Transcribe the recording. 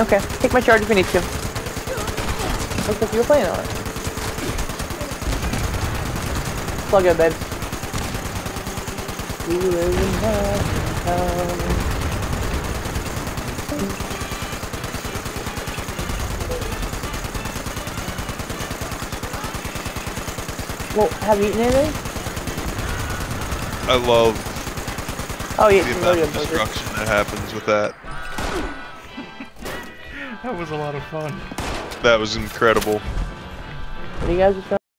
Okay, take my charge if you need to. Looks like you were playing on it. Plug it, babe. We live in Town. Well, have you eaten anything? I love Oh, yeah, the some amount really of destruction that happens with that. That was a lot of fun. That was incredible. What do you guys just